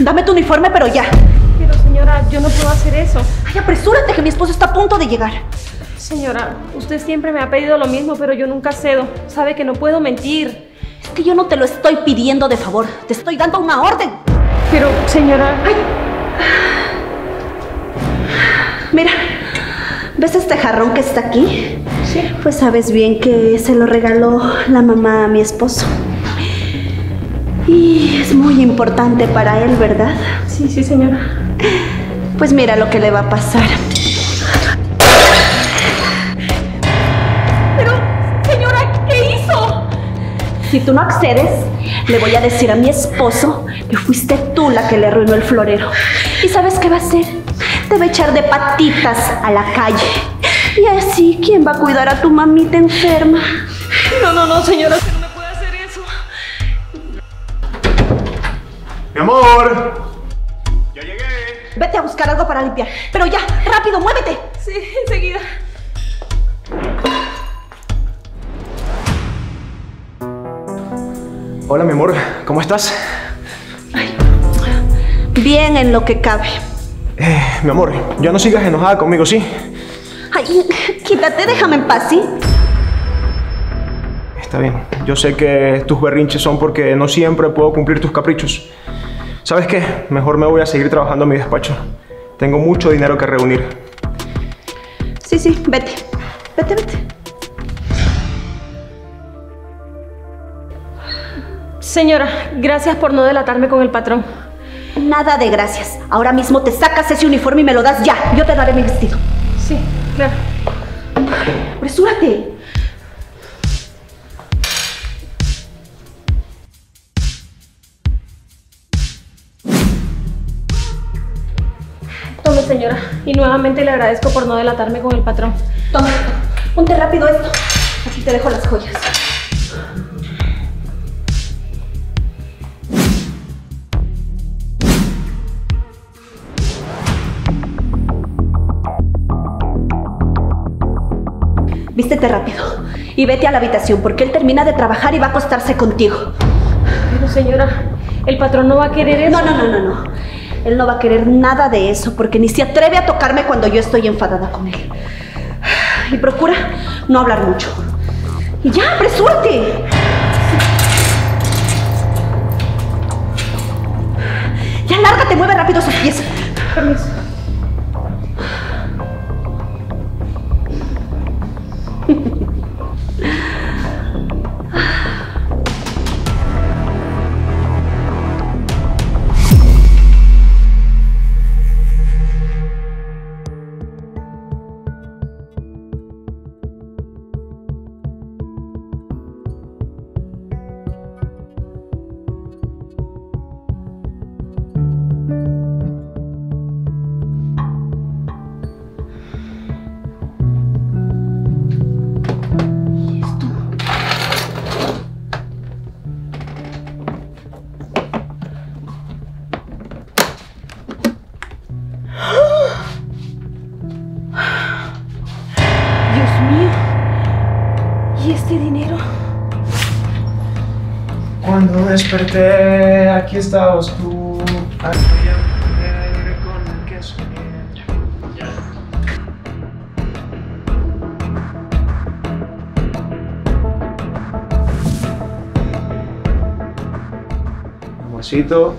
Dame tu uniforme, pero ya. Pero señora, yo no puedo hacer eso. Ay, apresúrate, que mi esposo está a punto de llegar. Señora, usted siempre me ha pedido lo mismo, pero yo nunca cedo. Sabe que no puedo mentir. Es que yo no te lo estoy pidiendo de favor. Te estoy dando una orden. Pero, señora... Ay. Mira, ¿ves este jarrón que está aquí? Sí. Pues sabes bien que se lo regaló la mamá a mi esposo. Y es muy importante para él, ¿verdad? Sí, sí, señora. Pues mira lo que le va a pasar. Pero, señora, ¿qué hizo? Si tú no accedes, le voy a decir a mi esposo que fuiste tú la que le arruinó el florero. ¿Y sabes qué va a hacer? Te va a echar de patitas a la calle. Y así, ¿quién va a cuidar a tu mamita enferma? No, no, no, señora, Mi amor. Ya llegué. Vete a buscar algo para limpiar. Pero ya, rápido, muévete. Sí, enseguida. Hola, mi amor. ¿Cómo estás? Bien en lo que cabe. Eh, mi amor, ya no sigas enojada conmigo, ¿sí? Ay, quítate, déjame en paz, ¿sí? Está bien. Yo sé que tus berrinches son porque no siempre puedo cumplir tus caprichos. ¿Sabes qué? Mejor me voy a seguir trabajando en mi despacho. Tengo mucho dinero que reunir. Sí, sí, vete. Vete, vete. Señora, gracias por no delatarme con el patrón. Nada de gracias. Ahora mismo te sacas ese uniforme y me lo das ya. Yo te daré mi vestido. Sí, claro. Apresúrate. Señora. Y nuevamente le agradezco por no delatarme con el patrón. Toma, ponte rápido esto. Aquí te dejo las joyas. Vístete rápido y vete a la habitación porque él termina de trabajar y va a acostarse contigo. Pero, señora, el patrón no va a querer eso. No, no, no, no, no. Él no va a querer nada de eso porque ni se atreve a tocarme cuando yo estoy enfadada con él. Y procura no hablar mucho. Y ya, apresúrate. Ya, lárgate, mueve rápido esos pies. Permiso. desperté, aquí estabas tú. Soñé. Amorcito.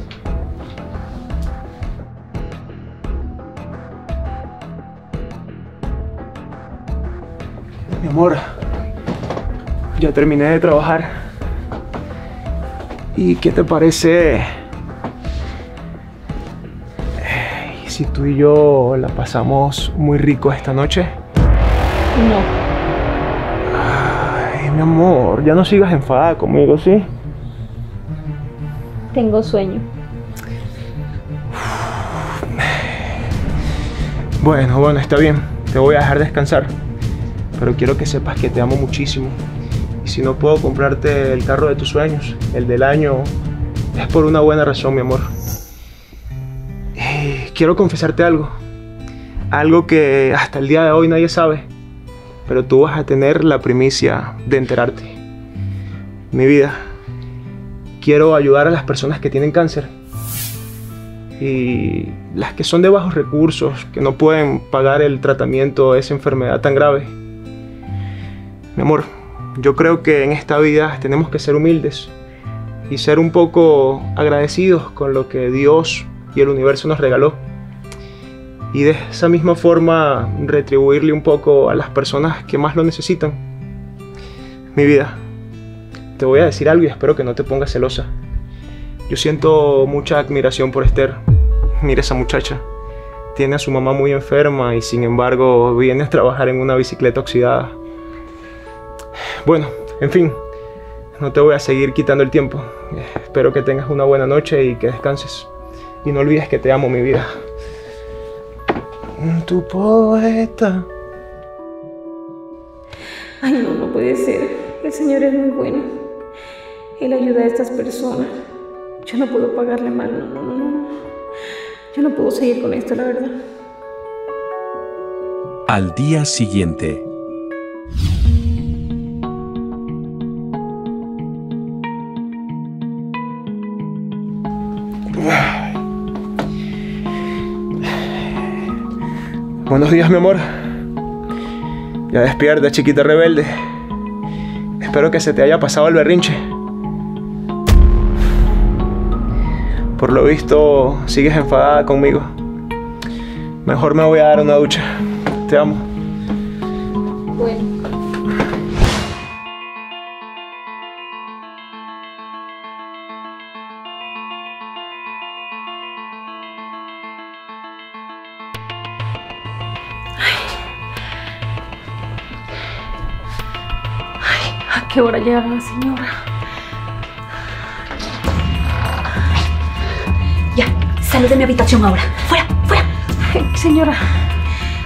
Mi amor, ya terminé de trabajar. ¿Y qué te parece? Si tú y yo la pasamos muy rico esta noche. No. Ay, mi amor, ya no sigas enfadada conmigo, ¿sí? Tengo sueño. Bueno, bueno, está bien. Te voy a dejar descansar. Pero quiero que sepas que te amo muchísimo. Y si no puedo comprarte el carro de tus sueños, el del año, es por una buena razón, mi amor. Eh, quiero confesarte algo. Algo que hasta el día de hoy nadie sabe. Pero tú vas a tener la primicia de enterarte. Mi vida, quiero ayudar a las personas que tienen cáncer. y las que son de bajos recursos, que no pueden pagar el tratamiento de esa enfermedad tan grave. Mi amor, yo creo que en esta vida tenemos que ser humildes y ser un poco agradecidos con lo que Dios y el universo nos regaló. Y de esa misma forma retribuirle un poco a las personas que más lo necesitan. Mi vida, te voy a decir algo y espero que no te pongas celosa. Yo siento mucha admiración por Esther. Mira esa muchacha. Tiene a su mamá muy enferma y sin embargo viene a trabajar en una bicicleta oxidada. Bueno, en fin, no te voy a seguir quitando el tiempo. Espero que tengas una buena noche y que descanses. Y no olvides que te amo, mi vida. Tu poeta. Ay, no, no puede ser. El Señor es muy bueno. Él ayuda a estas personas. Yo no puedo pagarle mal, no, no, no, no. Yo no puedo seguir con esto, la verdad. Al día siguiente. Buenos días, mi amor. Ya despierta, chiquita rebelde. Espero que se te haya pasado el berrinche. Por lo visto, sigues enfadada conmigo. Mejor me voy a dar una ducha. Te amo. Bueno. Qué hora llega la señora? Ya, sale de mi habitación ahora. Fuera, fuera. Ay, Señora,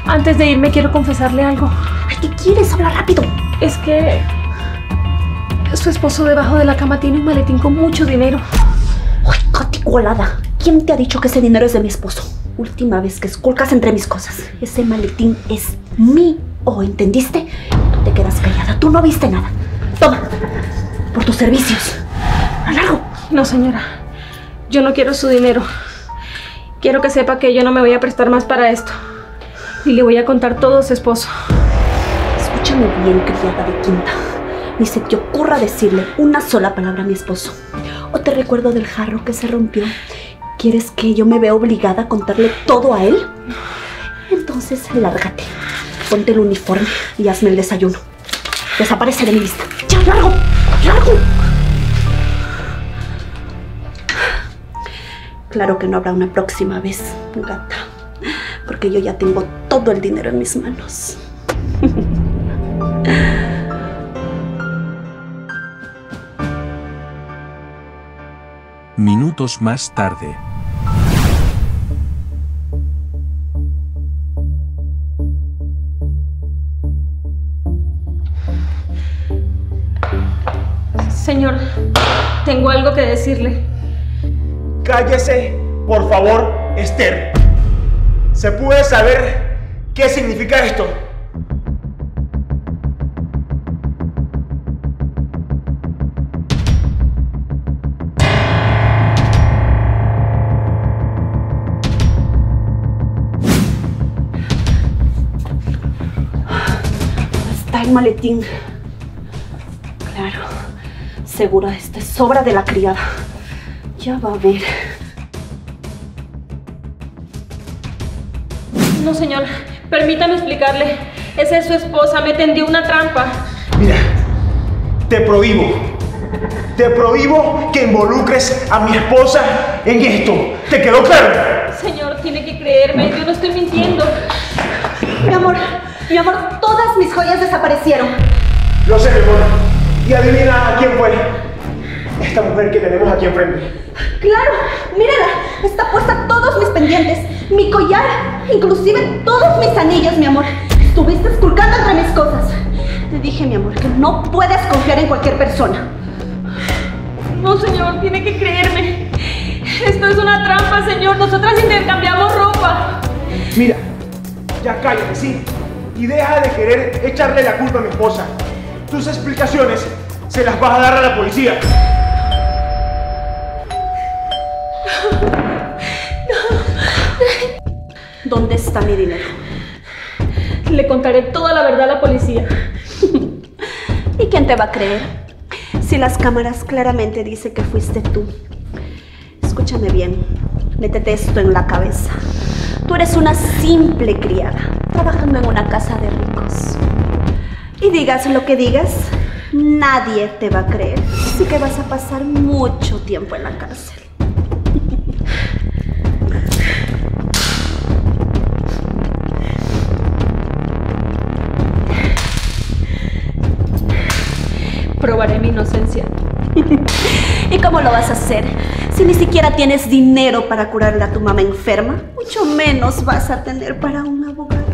antes de irme quiero confesarle algo. Ay, ¿qué quieres? Habla rápido. Es que su esposo debajo de la cama tiene un maletín con mucho dinero. Uy, caticolada. ¿Quién te ha dicho que ese dinero es de mi esposo? Última vez que esculcas entre mis cosas. Ese maletín es mío, ¿entendiste? Tú te quedas callada. Tú no viste nada. Toma. Por tus servicios. A largo. No, señora. Yo no quiero su dinero. Quiero que sepa que yo no me voy a prestar más para esto. Y le voy a contar todo a su esposo. Escúchame bien, criada de quinta. Ni se te ocurra decirle una sola palabra a mi esposo. O te recuerdo del jarro que se rompió. ¿Quieres que yo me vea obligada a contarle todo a él? Entonces, lárgate. Ponte el uniforme y hazme el desayuno. Desaparece de mi vista. ¡Ya, largo! ¡Largo! Claro que no habrá una próxima vez, gata. Porque yo ya tengo todo el dinero en mis manos. Minutos más tarde. Decirle. Cállese, por favor, Esther. ¿Se puede saber qué significa esto? Está el maletín. Seguro esta es sobra de la criada. Ya va a ver. No, señor. Permítame explicarle. Esa es su esposa. Me tendió una trampa. Mira, te prohíbo. Te prohíbo que involucres a mi esposa en esto. ¿Te quedó claro? Señor, tiene que creerme. Yo no estoy mintiendo. Mi amor, mi amor, todas mis joyas desaparecieron. Lo sé, mi amor. Y adivina a quién fue. Esta mujer que tenemos aquí enfrente. Claro, mírala, está puesta todos mis pendientes, mi collar, inclusive todos mis anillos, mi amor. Estuviste esculcando entre mis cosas. Te dije, mi amor, que no puedes confiar en cualquier persona. No, señor, tiene que creerme. Esto es una trampa, señor. Nosotras intercambiamos ropa. Mira, ya cállate, sí. Y deja de querer echarle la culpa a mi esposa. Tus explicaciones se las vas a dar a la policía. está mi dinero. Le contaré toda la verdad a la policía. ¿Y quién te va a creer? Si las cámaras claramente dicen que fuiste tú. Escúchame bien, métete esto en la cabeza. Tú eres una simple criada, trabajando en una casa de ricos. Y digas lo que digas, nadie te va a creer. Así que vas a pasar mucho tiempo en la cárcel. Probaré mi inocencia. ¿Y cómo lo vas a hacer? Si ni siquiera tienes dinero para curarle a tu mamá enferma, mucho menos vas a tener para un abogado.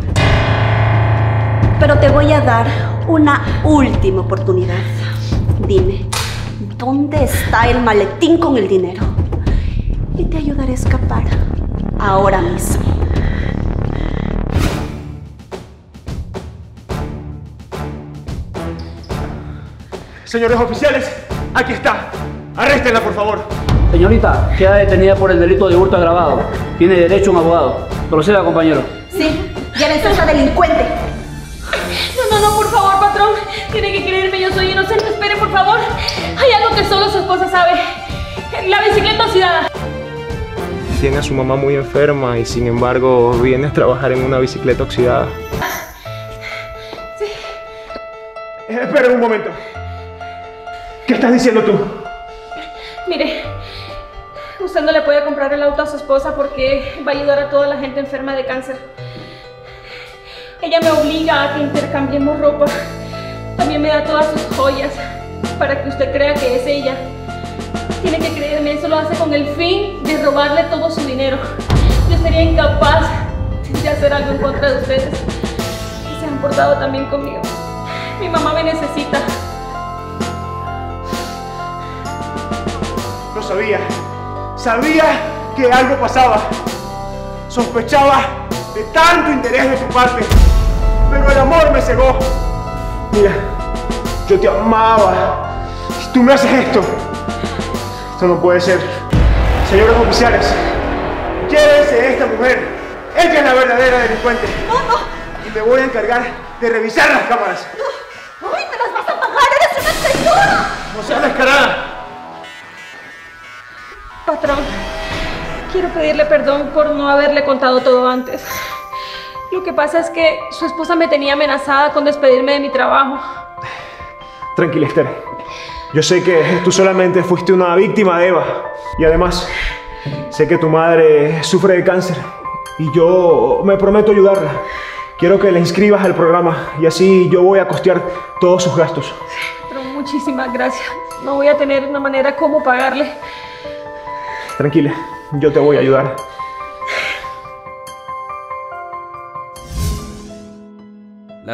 Pero te voy a dar una última oportunidad. Dime, ¿dónde está el maletín con el dinero? Y te ayudaré a escapar ahora mismo. Señores oficiales, aquí está. Arréstenla, por favor. Señorita, queda detenida por el delito de hurto agravado. Tiene derecho a un abogado. Proceda, compañero. Sí, llévense a esa delincuente. Favor. Hay algo que solo su esposa sabe. La bicicleta oxidada. Tiene a su mamá muy enferma y sin embargo viene a trabajar en una bicicleta oxidada. Sí. espera un momento. ¿Qué estás diciendo tú? Mire, usted no le puede comprar el auto a su esposa porque va a ayudar a toda la gente enferma de cáncer. Ella me obliga a que intercambiemos ropa. También me da todas sus joyas para que usted crea que es ella. Tiene que creerme, eso lo hace con el fin de robarle todo su dinero. Yo sería incapaz de hacer algo en contra de ustedes. Se han portado también conmigo. Mi mamá me necesita. Lo sabía. Sabía que algo pasaba. Sospechaba de tanto interés de tu parte. Pero el amor me cegó. Mira, yo te amaba. Y tú me haces esto. Esto no puede ser. Señores oficiales, llévense a esta mujer. Ella es la verdadera delincuente. No, no. Y me voy a encargar de revisar las cámaras. ¡Ay, te las vas a pagar! ¡Eres una traidora! ¡No seas descarada! Patrón, quiero pedirle perdón por no haberle contado todo antes. Lo que pasa es que su esposa me tenía amenazada con despedirme de mi trabajo. Tranquila, Esther. Yo sé que tú solamente fuiste una víctima de Eva. Y además, sé que tu madre sufre de cáncer. Y yo me prometo ayudarla. Quiero que la inscribas al programa y así yo voy a costear todos sus gastos. Pero muchísimas gracias. No voy a tener una manera como pagarle. Tranquila, yo te voy a ayudar.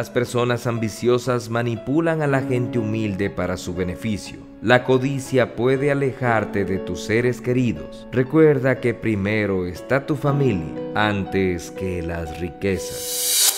Las personas ambiciosas manipulan a la gente humilde para su beneficio. La codicia puede alejarte de tus seres queridos. Recuerda que primero está tu familia antes que las riquezas.